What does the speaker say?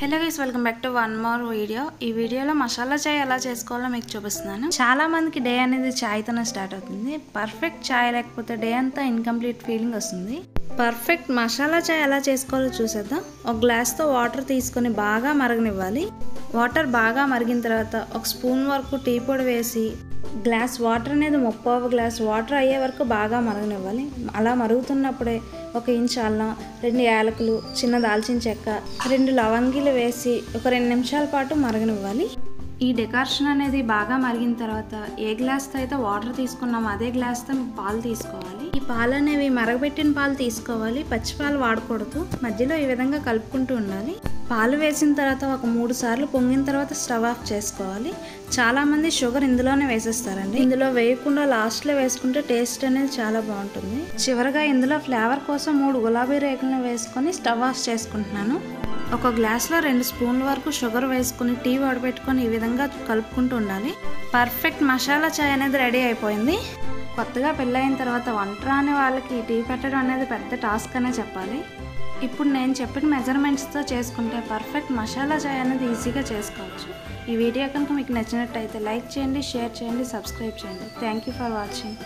Hello guys welcome back to one more video ఈ వీడియోలో మసాలా చాయ్ ఎలా చేసుకోవాలో మీకు చూపిస్తున్నాను. చాలా మందికి డే అనేది చాయ్తోనే స్టార్ట్ అవుతుంది. పర్ఫెక్ట్ చాయ్ లేకపోతే డే అంతా ఇన్కంప్లీట్ ఫీలింగ్ వస్తుంది. పర్ఫెక్ట్ మసాలా చాయ్ ఎలా చేసుకోవాలో చూసేద్దాం. ఒక గ్లాస్తో వాటర్ తీసుకొని బాగా మరగనివ్వాలి. వాటర్ బాగా మరిగిన తర్వాత ఒక స్పూన్ వరకు టీ పొడి వేసి గ్లాస్ వాటర్ అనేది ముప్పావు గ్లాస్ వాటర్ అయ్యే వరకు బాగా మరగనివ్వాలి. అలా మరుగుతున్నప్పుడే ఒక ఇంచ్ అల్లం రెండు యాలకులు చిన్న దాల్చిన చెక్క రెండు లవంగిలు వేసి ఒక రెండు నిమిషాల పాటు మరగనివ్వాలి. ఈ డెకార్షన్ అనేది బాగా మరిగిన తర్వాత ఏ గ్లాస్తో అయితే వాటర్ తీసుకున్నామో అదే గ్లాస్తో పాలు తీసుకోవాలి. ఈ పాలు అనేవి మరగబెట్టిన పాలు తీసుకోవాలి. పచ్చి పాలు వాడకూడదు. మధ్యలో ఈ విధంగా కలుపుకుంటూ ఉండాలి. పాలు వేసిన తర్వాత ఒక మూడు సార్లు పొంగిన తర్వాత స్టవ్ ఆఫ్ చేసుకోవాలి. చాలామంది షుగర్ ఇందులోనే వేసేస్తారండి. ఇందులో వేయకుండా లాస్ట్లో వేసుకుంటే టేస్ట్ అనేది చాలా బాగుంటుంది. చివరగా ఇందులో ఫ్లేవర్ కోసం మూడు గులాబీ రేకులను వేసుకొని స్టవ్ ఆఫ్ చేసుకుంటున్నాను. ఒక గ్లాస్లో రెండు స్పూన్ల వరకు షుగర్ వేసుకుని టీ వాడబెట్టుకొని ఈ విధంగా కలుపుకుంటూ ఉండాలి. పర్ఫెక్ట్ మసాలా చాయ్ అనేది రెడీ అయిపోయింది. కొత్తగా పెళ్ళైన తర్వాత వంట రాని వాళ్ళకి టీ పెట్టడం అనేది పెద్ద టాస్క్ అనే చెప్పాలి. ఇప్పుడు నేను చెప్పిన మెజర్మెంట్స్తో చేసుకుంటే పర్ఫెక్ట్ మసాలా చాయ్ అనేది ఈజీగా చేసుకోవచ్చు. ఈ వీడియో కనుక మీకు నచ్చినట్టయితే లైక్ చేయండి షేర్ చేయండి సబ్స్క్రైబ్ చేయండి. Thank you for watching.